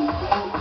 Música